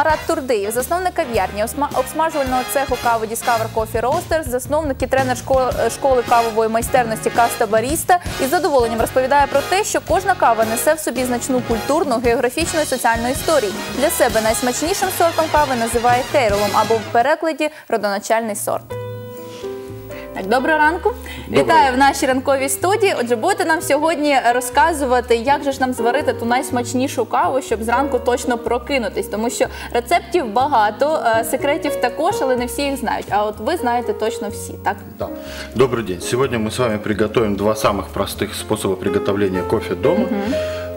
Марат Турдиєв, засновник кав'ярні, обсмажувального цеху кави Discover Coffee Roasters, засновник і тренер шко- школи кавової майстерності Каста Баріста, із задоволенням розповідає про те, що кожна кава несе в собі значну культурну, географічну і соціальну історію. Для себе найсмачнішим сортом кави називає кейролом або в перекладі родоначальний сорт. Так, доброго ранку. Доброго. Вітаю в нашій ранковій студії. Отже, будете нам сьогодні розказувати, як же ж нам зварити ту найсмачнішу каву, щоб зранку точно прокинутись. Тому що рецептів багато, е, секретів також, але не всі їх знають. А от ви знаєте точно всі, так? Да. Добрый день. Сегодня мы с вами приготовим два самых простых способа приготовления кофе дома.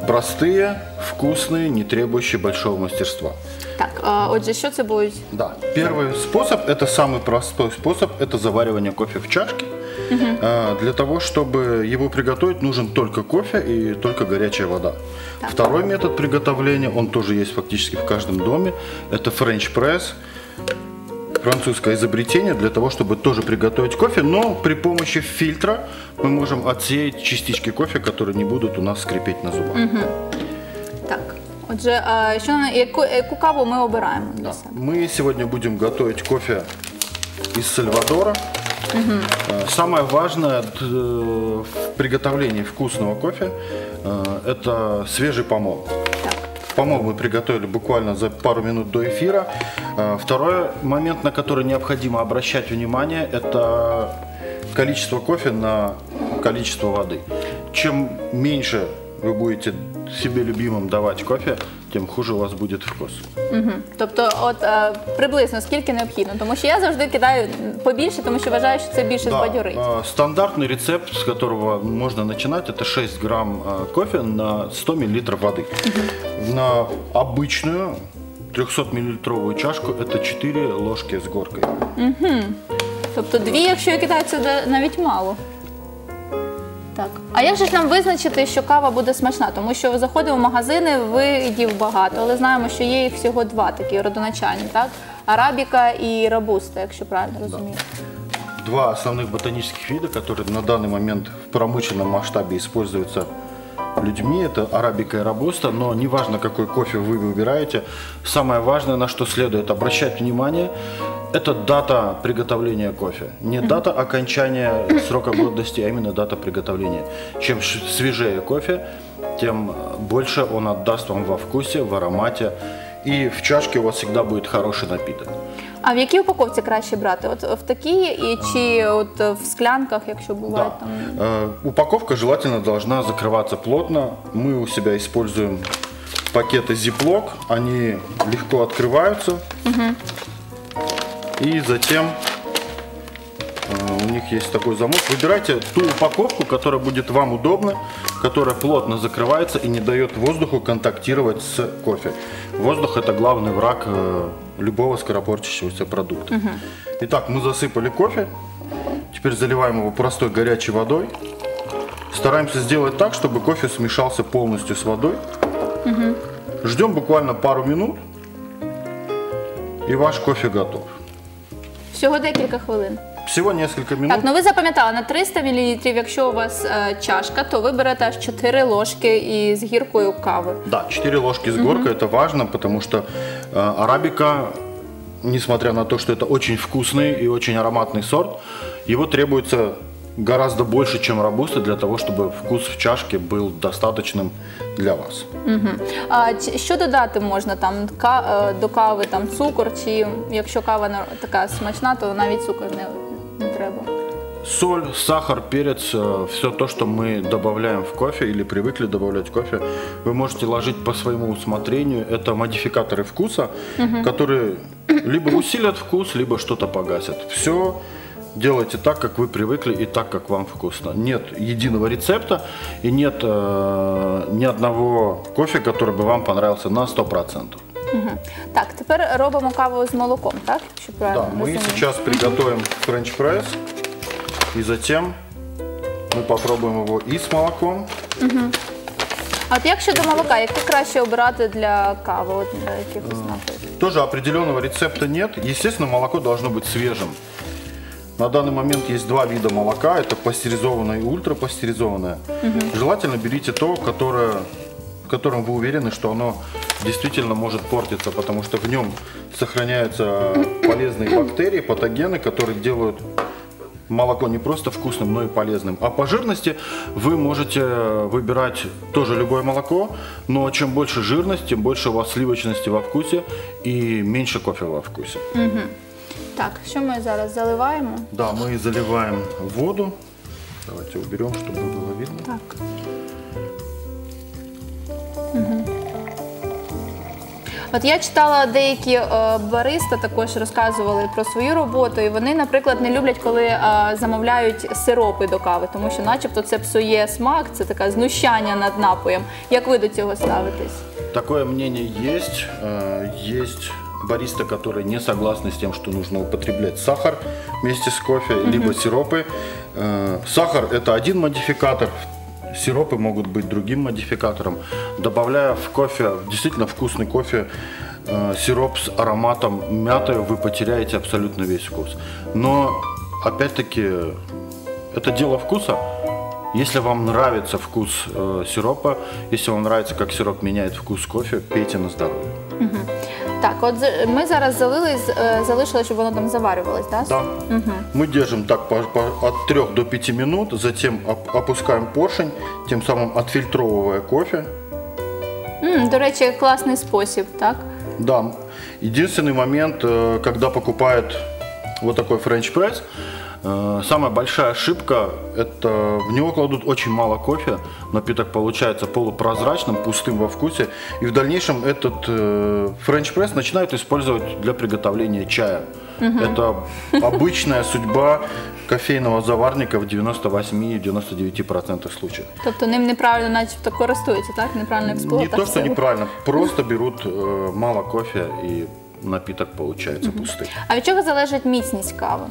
Простые, вкусные, не требующие большого мастерства. Так, е, отже, що це будуть? Да. Первый способ, это самый простой способ, это заваривание кофе в чашке. А, Для того, чтобы его приготовить, нужен только кофе и только горячая вода. Второй метод приготовления, он тоже есть фактически в каждом доме, это френч пресс. Французское изобретение для того, чтобы тоже приготовить кофе, но при помощи фильтра мы можем отсеять частички кофе, которые не будут у нас скрипеть на зубах. Так, отже, е, що на- яку, яку каву ми обираємо для Да. себе? Мы сегодня будем готовить кофе из Сальвадора. Э, Самое важное э, в приготовлении вкусного кофе э, это свежий помол. Так. Помол мы приготовили буквально за пару минут до эфира. Э, Второй момент, на который необходимо обращать внимание, это количество кофе на количество воды. Чем меньше вы будете себе любимым давать кофе, тем хуже у вас будет вкус. Тобто, от е, приблизно скільки необхідно, тому що я завжди кидаю побільше, тому що вважаю, що це більше Да, збадьорить. э, стандартный рецепт, с которого можно начинать, это 6 грамм э, кофе на 100 миллилитров воды. На обычную 300 миллилитровую чашку это 4 ложки с горкой. Тобто дві, якщо я кидаю, це де- навіть мало. Так. А як же ж нам визначити, що кава буде смачна? Тому що заходимо в магазини, видів багато, але знаємо, що є їх всього два такі родоначальні, так? Арабіка і рабуста, якщо правильно розумію. Два основных ботанических вида, которые на данный момент в промышленном масштабе используются людьми, это арабика и робуста, но неважно, какой кофе вы выбираете, самое важное, на что следует обращать внимание, это дата приготовления кофе. Не дата окончания срока годности, а именно дата приготовления. Чем ш- свежее кофе, тем больше он отдаст вам во вкусе, в аромате, и в чашке у вас всегда будет хороший напиток. А в якій упаковці краще брати? От в такій і чи от в склянках, якщо буває Да. там. Э, Упаковка желательно должна закрываться плотно. Мы у себя используем пакеты Ziploc. Они легко открываются. И затем э, у них есть такой замок. Выбирайте ту упаковку, которая будет вам удобна, которая плотно закрывается и не дает воздуху контактировать с кофе. Воздух это главный враг э, любого скоропортящегося продукта. Итак, мы засыпали кофе. Теперь заливаем его простой горячей водой. Стараемся сделать так, чтобы кофе смешался полностью с водой. Ждем буквально пару минут. И ваш кофе готов. Всього декілька хвилин. Всего несколько минут. Так, ну ви запам'ятали, на 300 мл, якщо у вас е, чашка, то ви берете аж 4 ложки із гіркою кави. Да, 4 ложки с горкой это важно, потому что э, арабика, несмотря на то, что это очень вкусный и очень ароматный сорт, его требуется гораздо больше, чем робуста, для того, чтобы вкус в чашке был достаточным для вас. А чи- що додати можна там ка- е, до кави, там цукор, чи якщо кава така смачна, то навіть цукор не, не треба. Соль, сахар, перец, все то, что мы добавляем в кофе или привыкли добавлять в кофе, вы можете ложить по своему усмотрению. Это модификаторы вкуса, которые либо усилят вкус, либо что-то погасят. Все делайте так, как вы привыкли и так, как вам вкусно. Нет единого рецепта и нет э, ни одного кофе, который бы вам понравился на 100%. Так, тепер робимо каву з молоком, так? Да, правильно мы розумію. сейчас приготовим френч пресс и затем мы попробуем его и с молоком, А от як щодо молока, яке краще обирати для кави, от для якихось напоїв? Тоже определенного рецепта нет. Естественно, молоко должно быть свежим. На данный момент есть два вида молока. Это пастеризованное и ультрапастеризованное. Желательно берите то, которое, в котором вы уверены, что оно действительно может портиться, потому что в нем сохраняются полезные бактерии, патогены, которые делают молоко не просто вкусным, но и полезным. А по жирности вы можете выбирать тоже любое молоко, но чем больше жирность, тем больше у вас сливочности во вкусе и меньше кофе во вкусе. Так, що ми зараз заливаємо? Да, мы заливаем воду. Давайте уберем, чтобы было видно. Так. От я читала деякі е, бариста також розказували про свою роботу, і вони, наприклад, не люблять, коли е, замовляють сиропи до кави, тому що, начебто, це псує смак, це таке знущання над напоєм. Як ви до цього ставитесь? Такое мнение есть. Э, Есть баристы, которые не согласны с тем, что нужно употреблять сахар вместе с кофе, либо сиропы. Э, Сахар – это один модификатор, сиропы могут быть другим модификатором. Добавляя в кофе, действительно вкусный кофе, э, сироп с ароматом мяты, вы потеряете абсолютно весь вкус. Но, опять-таки, это дело вкуса. Если вам нравится вкус э, сиропа, если вам нравится, как сироп меняет вкус кофе, пейте на здоровье. Так, от з- ми зараз залили, з- е, залишили, щоб воно там заварювалось, да? Да. Мы держим так по- по- от 3 до 5 минут, затем оп- опускаем поршень, тем самым отфильтровывая кофе. М, до речі, класний спосіб, так? Да. Единственный момент, э, когда покупают вот такой френч пресс, самая большая ошибка – это в него кладут очень мало кофе, напиток получается полупрозрачным, пустым во вкусе, и в дальнейшем этот э, френч пресс начинают использовать для приготовления чая. Это обычная судьба кофейного заварника в 98-99% случаев. Тобто ним неправильно начебто користуються, так? Неправильно Не експлуатують. то, что неправильно, просто берут э, мало кофе и напиток получается пустым. А від чого залежить міцність кави?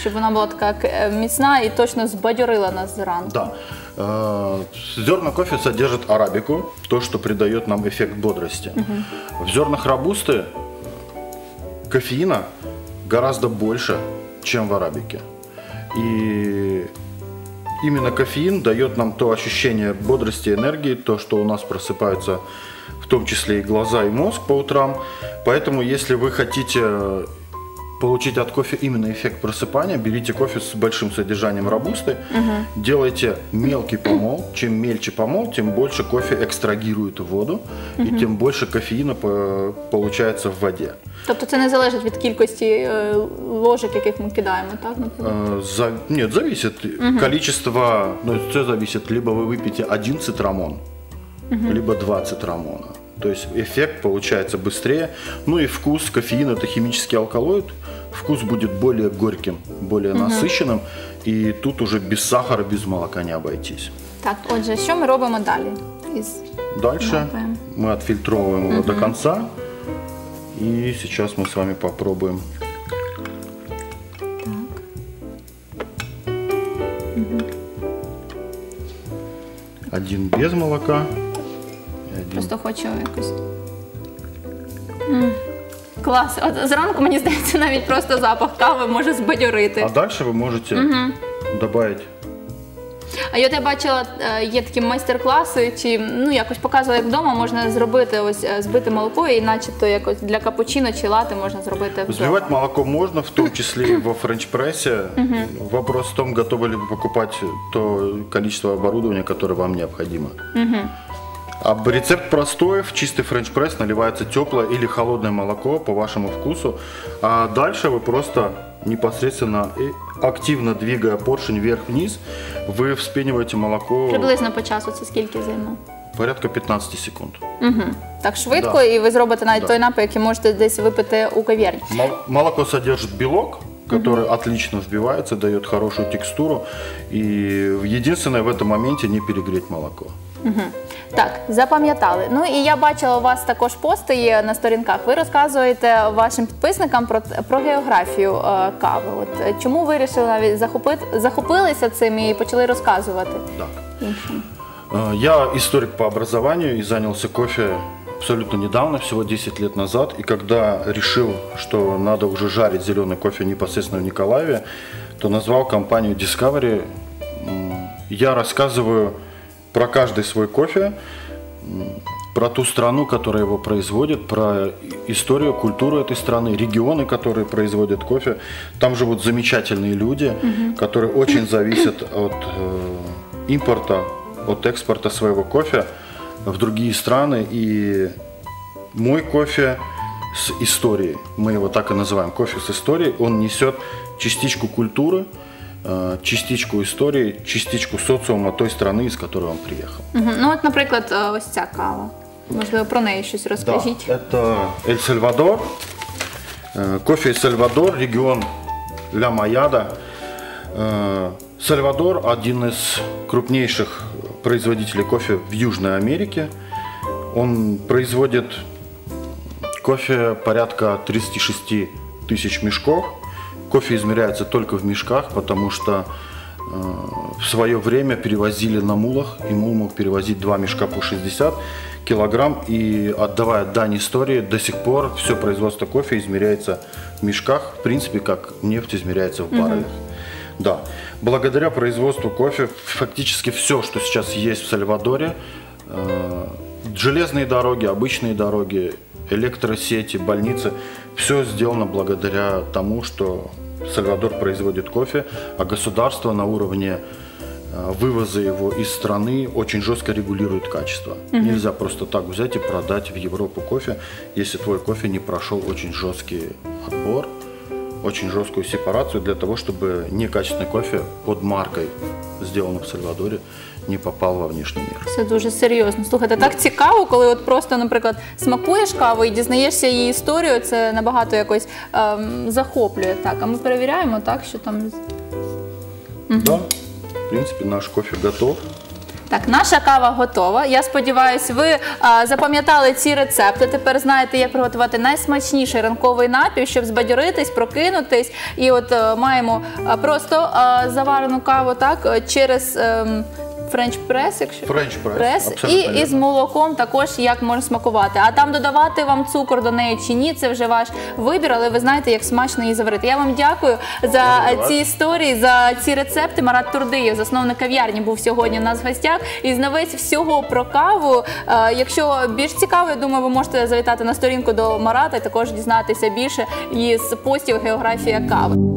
Щоб вона була така міцна і точно збадьорила нас зранку. Да. Зерна кофе содержат арабику, то, что придает нам эффект бодрости. В зернах рабусты кофеина гораздо больше, чем в арабике. И именно кофеин дает нам то ощущение бодрости и энергии, то, что у нас просыпаются в том числе и глаза, и мозг по утрам. Поэтому, если вы хотите получить от кофе именно эффект просыпания, берите кофе с большим содержанием рабусты, делайте мелкий помол. Чем мельче помол, тем больше кофе экстрагирует в воду, и тем больше кофеина по- получается в воде. Тобто це не залежить від кількості е, ложок, яких ми кидаємо, так? наприклад? Э, за- Нет, зависит. Количество, ну, все зависит. Либо вы выпьете один цитрамон, либо два цитрамона. То есть эффект получается быстрее. Ну и вкус, кофеин это химический алкалоид. Вкус будет более горьким, более насыщенным. И тут уже без сахара, без молока не обойтись. Так, отже, що ми робимо далі? Із... Дальше Лапаем. мы отфильтровываем его до конца. И сейчас мы с вами попробуем. Так. Один без молока. и один Просто хочу якось. М, Клас. От зранку мені здається, навіть просто запах кави може збадьорити. А дальше вы можете добавить А я от я бачила, е, є такі майстер-класи, чи ну якось показувала, як вдома можна зробити ось е, збити молоко, і начебто якось для капучино чи лати можна зробити вдома. Взбивать молоко можно, в том числе и во френч-прессе. Вопрос в том, готовы ли вы покупать то количество оборудования, которое вам необходимо. А рецепт простой. В чистый френч-пресс наливается теплое или холодное молоко по вашему вкусу. А дальше вы просто непосредственно и активно двигая поршень вверх-вниз, вы вспениваете молоко Приблизно по часу це скільки займе? порядка 15 секунд. Так швидко, Да. і ви зробите навіть Да. той напій, який можете десь випити у кав'ярні. Мол- Молоко содержит белок, который отлично взбивается, дает хорошую текстуру. И единственное в этом моменте не перегреть молоко. Так, запам'ятали. Ну і я бачила у вас також пости є на сторінках. Ви розказуєте вашим підписникам про, про географію е, кави. От е, чому ви вирішили навіть захопити, захопилися цим і почали розказувати Так. іншим? Э, Я историк по образованию и занялся кофе абсолютно недавно, всего 10 лет назад. И когда решил, что надо уже жарить зеленый кофе непосредственно в Николаеве, то назвал компанию Discovery. М, Я рассказываю про каждый свой кофе. Про ту страну, которая его производит, про историю, культуру этой страны, регионы, которые производят кофе. Там живут замечательные люди, которые очень зависят от э, импорта, от экспорта своего кофе в другие страны. И мой кофе с историей, мы его так и называем, кофе с историей, он несет частичку культуры, э, частичку истории, частичку социума той страны, из которой он приехал. Мгм. Ну, от, наприклад, е, ось ця кава. Можливо, про неї щось розкажіть. это Эль-Сальвадор. Э, Кофе из Сальвадор, регион Ля Маяда. Э, Сальвадор один из крупнейших производителей кофе в Южной Америке. Он производит кофе порядка 36 тысяч мешков. Кофе измеряется только в мешках, потому что э, в свое время перевозили на мулах, и мул мог перевозить два мешка по 60 килограмм, и отдавая дань истории, до сих пор все производство кофе измеряется в мешках, в принципе, как нефть измеряется в баррелях. Да. Благодаря производству кофе фактически все, что сейчас есть в Сальвадоре, э, железные дороги, обычные дороги, электросети, больницы, все сделано благодаря тому, что Сальвадор производит кофе, а государство на уровне э, вывоза его из страны очень жестко регулирует качество. Нельзя просто так взять и продать в Европу кофе, если твой кофе не прошел очень жесткий отбор, очень жесткую сепарацию для того, чтобы некачественный кофе под маркой, сделанный в Сальвадоре, не попал во внешний мир. Це дуже серйозно. Слухайте, так цікаво, коли от просто, наприклад, смакуєш каву і дізнаєшся її історію, це набагато якось ем, захоплює. Так, а ми перевіряємо, так, що там. Да, в принципе, наш кофе готов. Так, наша кава готова. Я сподіваюся, ви а, запам'ятали ці рецепти. Тепер знаєте, як приготувати найсмачніший ранковий напій, щоб збадьоритись, прокинутись. І от е, маємо а, просто а, заварену каву так е, через. ем, Френч прес, якщо Френч прес, абсолютно і вірно. із молоком також як можна смакувати. А там додавати вам цукор до неї чи ні, це вже ваш вибір, але ви знаєте, як смачно її заварити. Я вам дякую за Дякую вас. ці історії, за ці рецепти. Марат Турдиєв, засновник кав'ярні, був сьогодні у нас в гостях. І знавець всього про каву. Е, Якщо більш цікаво, я думаю, ви можете завітати на сторінку до Марата і також дізнатися більше із постів географія кави.